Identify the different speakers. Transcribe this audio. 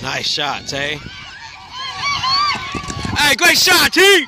Speaker 1: Nice shot, Tay. Eh? Hey, great shot, T!